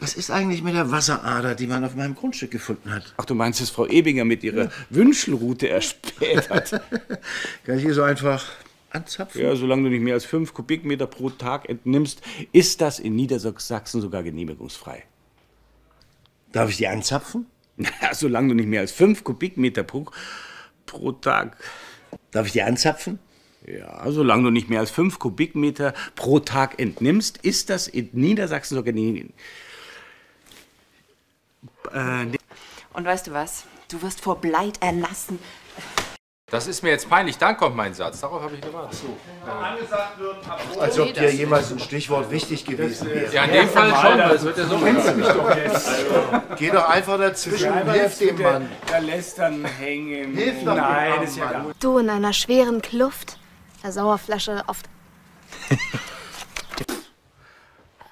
Was ist eigentlich mit der Wasserader, die man auf meinem Grundstück gefunden hat? Ach, du meinst, dass Frau Ebinger mit ihrer Wünschelroute erspäht hat? Kann ich hier so einfach anzapfen? Ja, solange du nicht mehr als fünf Kubikmeter pro Tag entnimmst, ist das in Niedersachsen sogar genehmigungsfrei. Darf ich die anzapfen? Ja, solange du nicht mehr als fünf Kubikmeter pro, pro Tag. Darf ich die anzapfen? Ja, solange du nicht mehr als fünf Kubikmeter pro Tag entnimmst, ist das in Niedersachsen sogar genehmigungsfrei. Äh, Und weißt du was? Du wirst vor Bleit erlassen. Das ist mir jetzt peinlich. Dann kommt mein Satz. Darauf habe ich gewartet. So. Als ob dir jemals ein Stichwort wichtig gewesen wäre. Ja, in dem Fall schon, es wird ja so. Kennst du mich doch jetzt. Geh doch einfach dazwischen und hilf dem Mann. Da lässt dann hängen. Hilf doch Nein, ist ja Du in einer schweren Kluft, der Sauerflasche oft.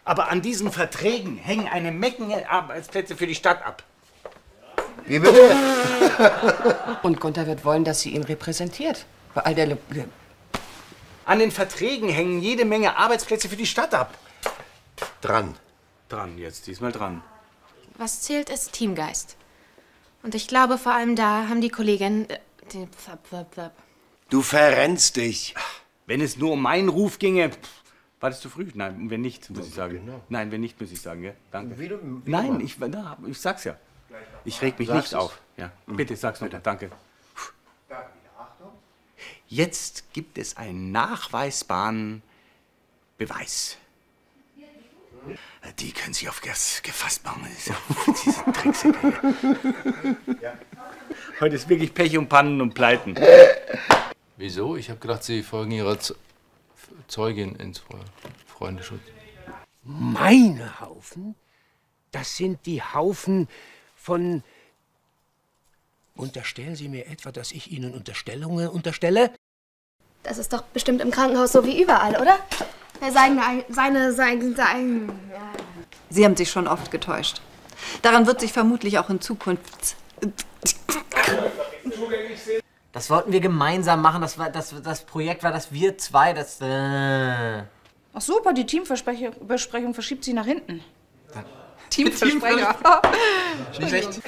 Aber an diesen Verträgen hängen eine Menge Arbeitsplätze für die Stadt ab. Wie bitte? Und Gunther wird wollen, dass sie ihn repräsentiert. Bei all der. Le An den Verträgen hängen jede Menge Arbeitsplätze für die Stadt ab. Dran. Dran, jetzt diesmal dran. Was zählt, ist Teamgeist. Und ich glaube, vor allem da haben die Kolleginnen. Äh, die. Du verrennst dich. Wenn es nur um meinen Ruf ginge. War das zu früh? Nein, wenn nicht, muss ich sagen. Nein, wenn nicht, muss ich sagen, ja. Danke. Wie du- wie Nein, ich, na, ich sag's ja. Ich reg mich Sagst nicht es? auf. Ja. Bitte, sag's noch mal. Danke. Jetzt gibt es einen nachweisbaren Beweis. Die können sich auf Gas gefasst machen. Diese Drecksäcke. Heute ist wirklich Pech und Pannen und Pleiten. Wieso? Ich habe gedacht, Sie folgen Ihrer Z Zeugin ins Fre Freundeschutz. Meine Haufen? Das sind die Haufen von. Unterstellen Sie mir etwa, dass ich Ihnen Unterstellungen unterstelle? Das ist doch bestimmt im Krankenhaus so wie überall, oder? Wer seine, seine, seine, seine. Sie haben sich schon oft getäuscht. Daran wird sich vermutlich auch in Zukunft. Das wollten wir gemeinsam machen. Das, war, das, das Projekt war, dass wir zwei das. Äh, Ach super, die Teambesprechung verschiebt sie nach hinten. Teamversprecher. nicht schlecht.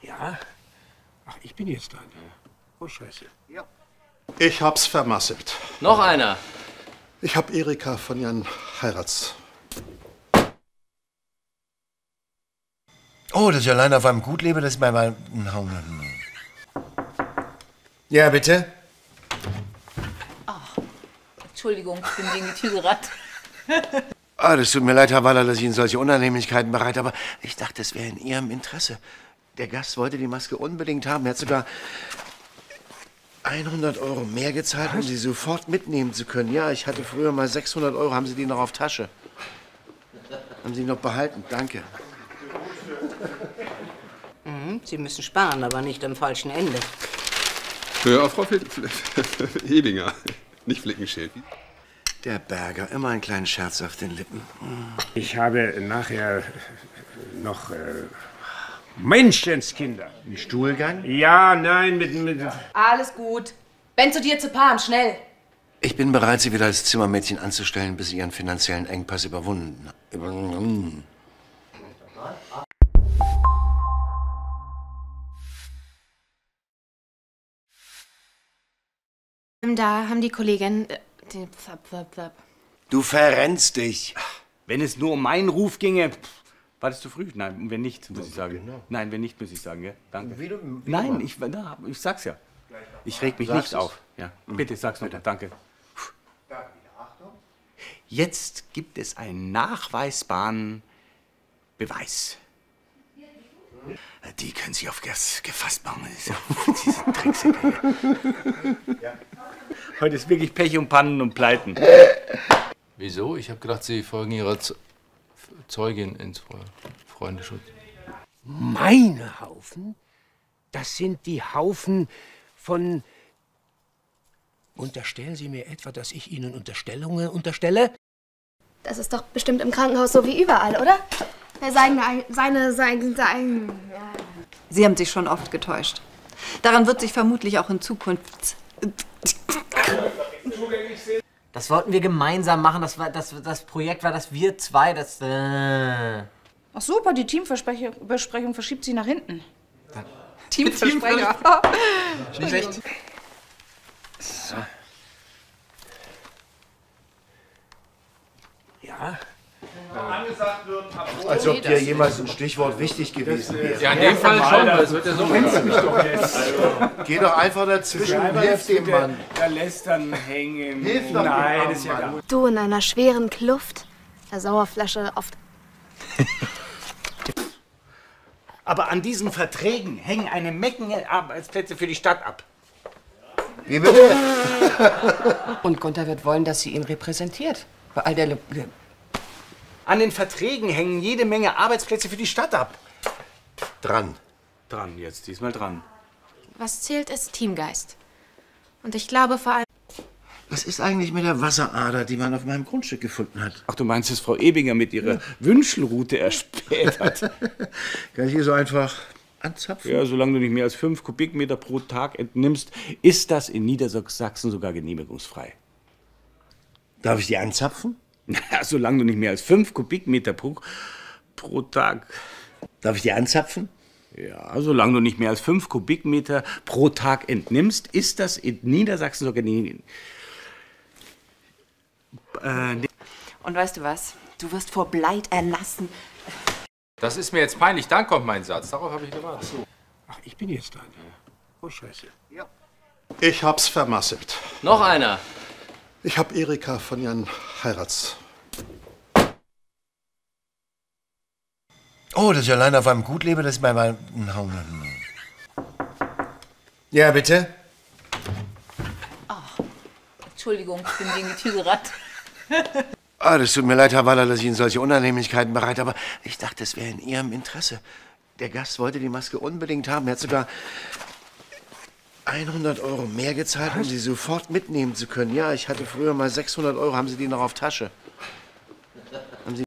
Ja? Ach, ich bin jetzt dran. Oh, Scheiße. Ich hab's vermasselt. Noch einer. Ich hab Erika von ihren Heirats. Oh, dass ich allein auf einem Gut lebe, das ist bei meinem... Ja, bitte? Entschuldigung, ich bin gegen die Tür gerannt. Ah, das tut mir leid, Herr Waller, dass ich Ihnen solche Unannehmlichkeiten bereite, aber ich dachte, es wäre in Ihrem Interesse. Der Gast wollte die Maske unbedingt haben. Er hat sogar 100 Euro mehr gezahlt, um sie sofort mitnehmen zu können. Ja, ich hatte früher mal 600 Euro. Haben Sie die noch auf Tasche? Haben Sie die noch behalten? Danke. Mhm, Sie müssen sparen, aber nicht am falschen Ende. Ja, Frau Fl Ebinger, nicht Flickenschild. Der Berger, immer einen kleinen Scherz auf den Lippen. Ich habe nachher noch. Äh, Menschenskinder. Ein Stuhlgang? Ja, nein, mit. mit Alles gut. Ben zu dir zu Pan, schnell. Ich bin bereit, Sie wieder als Zimmermädchen anzustellen, bis Sie Ihren finanziellen Engpass überwunden haben. Da haben die Kolleginnen. Äh, die. Du verrennst dich. Wenn es nur um meinen Ruf ginge. pff, War das zu früh? Nein, wenn nicht, muss ich sagen. Nein, wenn nicht, muss ich sagen, ja. Danke. Wie du- wie Nein, du- ich, na, ich sag's ja. Ich reg mich nicht auf. Ja. Bitte, sag's noch mal. Danke. Jetzt gibt es einen nachweisbaren Beweis. Die können sich auf Gas gefasst machen. Das ist ja- Diese Drecksäcke hier. Heute ist wirklich Pech und Pannen und Pleiten. Wieso? Ich habe gedacht, Sie folgen Ihrer Z Zeugin ins Fre Freundeschutz. Meine Haufen? Das sind die Haufen von. Unterstellen Sie mir etwa, dass ich Ihnen Unterstellungen unterstelle? Das ist doch bestimmt im Krankenhaus so wie überall, oder? Seine, seine, seine, seine. Sie haben sich schon oft getäuscht. Daran wird sich vermutlich auch in Zukunft. Das wollten wir gemeinsam machen. Das, war, das, das Projekt war, dass wir zwei das. Äh. Ach super, die Teambesprechung verschiebt sie nach hinten. Teamversprecher. Nicht schlecht. So. Ja. Als ob dir jemals ein Stichwort wichtig gewesen wäre. Ja, in dem Fall schon, weil es wird ja so Kennst du mich doch jetzt. Geh doch einfach dazwischen und hilf dem Mann. Da lässt dann hängen. Hilf doch Nein, ist ja gut. Du in einer schweren Kluft, der Sauerflasche auf Aber an diesen Verträgen hängen eine Menge Arbeitsplätze für die Stadt ab. Wie bitte? Und Gunther wird wollen, dass sie ihn repräsentiert. Bei all der... An den Verträgen hängen jede Menge Arbeitsplätze für die Stadt ab. Dran. Dran, jetzt diesmal dran. Was zählt, ist Teamgeist. Und ich glaube vor allem. Was ist eigentlich mit der Wasserader, die man auf meinem Grundstück gefunden hat? Ach, du meinst, dass Frau Ebinger mit ihrer Wünschelroute erspäht hat? Kann ich hier so einfach anzapfen? Ja, solange du nicht mehr als fünf Kubikmeter pro Tag entnimmst, ist das in Niedersachsen sogar genehmigungsfrei. Darf ich die anzapfen? Naja, solange du nicht mehr als fünf Kubikmeter pro, pro Tag. Darf ich die anzapfen? Ja, solange du nicht mehr als fünf Kubikmeter pro Tag entnimmst, ist das in Niedersachsen sogar genehmigungsfrei. Äh, ne- Und weißt du was? Du wirst vor Bleit erlassen. Das ist mir jetzt peinlich. Dann kommt mein Satz. Darauf habe ich gewartet. Ach, ich bin jetzt dran. Oh, scheiße. Ich hab's vermasselt. Noch einer. Ich hab Erika von Jan Heirats. Oh, dass ich allein auf einem Gut lebe, das ist bei meinem... Ja, bitte? Entschuldigung, ich bin gegen die Tür gerannt. Ah, das tut mir leid, Herr Waller, dass ich Ihnen solche Unannehmlichkeiten bereite, aber ich dachte, es wäre in Ihrem Interesse. Der Gast wollte die Maske unbedingt haben. Er hat sogar 100 Euro mehr gezahlt, um sie sofort mitnehmen zu können. Ja, ich hatte früher mal 600 Euro. Haben Sie die noch auf Tasche?